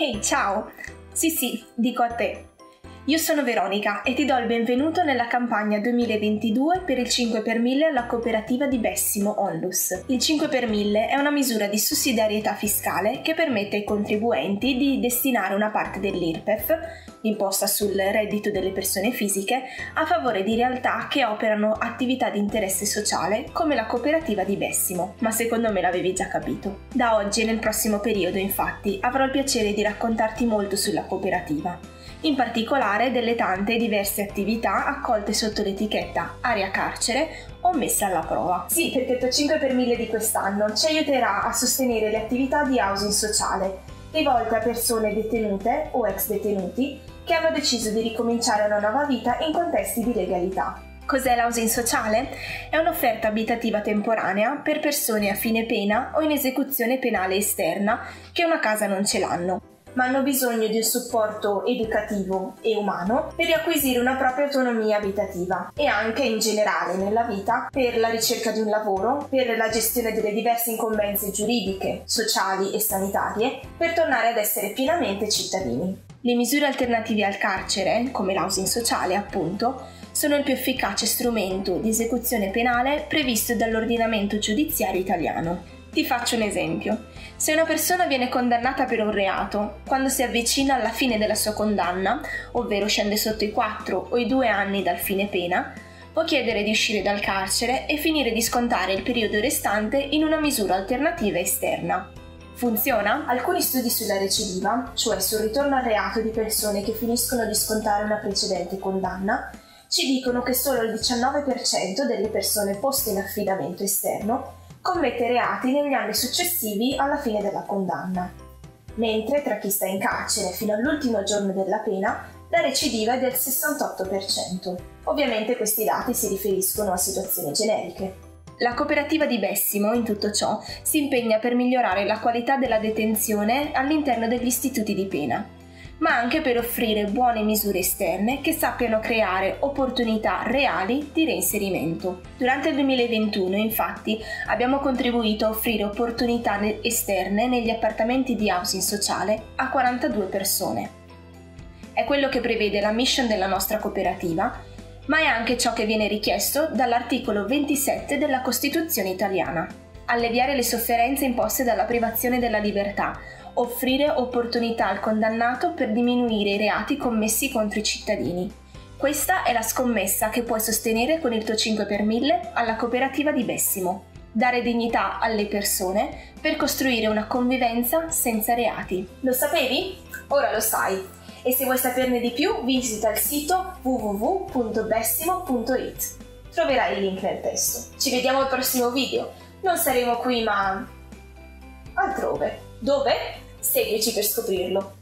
Ehi, ciao! Sì, sì, dico a te. Io sono Veronica e ti do il benvenuto nella campagna 2022 per il 5 per 1000 alla cooperativa di Bessimo Onlus. Il 5 per 1000 è una misura di sussidiarietà fiscale che permette ai contribuenti di destinare una parte dell'IRPEF, l'imposta sul reddito delle persone fisiche, a favore di realtà che operano attività di interesse sociale come la cooperativa di Bessimo. Ma secondo me l'avevi già capito. Da oggi e nel prossimo periodo, infatti, avrò il piacere di raccontarti molto sulla cooperativa in particolare delle tante diverse attività accolte sotto l'etichetta Aria Carcere o messe alla prova. Sì, il 5 per 1000 di quest'anno ci aiuterà a sostenere le attività di housing sociale rivolte a persone detenute o ex detenuti che hanno deciso di ricominciare una nuova vita in contesti di legalità. Cos'è l'housing sociale? È un'offerta abitativa temporanea per persone a fine pena o in esecuzione penale esterna che una casa non ce l'hanno ma hanno bisogno di un supporto educativo e umano per riacquisire una propria autonomia abitativa e anche in generale nella vita per la ricerca di un lavoro, per la gestione delle diverse incombenze giuridiche, sociali e sanitarie, per tornare ad essere pienamente cittadini. Le misure alternative al carcere, come l'housing sociale appunto, sono il più efficace strumento di esecuzione penale previsto dall'ordinamento giudiziario italiano. Ti faccio un esempio. Se una persona viene condannata per un reato, quando si avvicina alla fine della sua condanna, ovvero scende sotto i 4 o i 2 anni dal fine pena, può chiedere di uscire dal carcere e finire di scontare il periodo restante in una misura alternativa esterna. Funziona? Alcuni studi sulla recidiva, cioè sul ritorno al reato di persone che finiscono di scontare una precedente condanna, ci dicono che solo il 19% delle persone poste in affidamento esterno commette reati negli anni successivi alla fine della condanna, mentre tra chi sta in carcere fino all'ultimo giorno della pena la recidiva è del 68%. Ovviamente questi dati si riferiscono a situazioni generiche. La cooperativa di Bessimo, in tutto ciò, si impegna per migliorare la qualità della detenzione all'interno degli istituti di pena ma anche per offrire buone misure esterne che sappiano creare opportunità reali di reinserimento. Durante il 2021, infatti, abbiamo contribuito a offrire opportunità esterne negli appartamenti di housing sociale a 42 persone. È quello che prevede la mission della nostra cooperativa, ma è anche ciò che viene richiesto dall'articolo 27 della Costituzione italiana. Alleviare le sofferenze imposte dalla privazione della libertà, offrire opportunità al condannato per diminuire i reati commessi contro i cittadini. Questa è la scommessa che puoi sostenere con il tuo 5 per 1000 alla cooperativa di Bessimo. Dare dignità alle persone per costruire una convivenza senza reati. Lo sapevi? Ora lo sai. E se vuoi saperne di più, visita il sito www.bessimo.it. Troverai il link nel testo. Ci vediamo al prossimo video. Non saremo qui, ma altrove. Dove? Seguici per scoprirlo.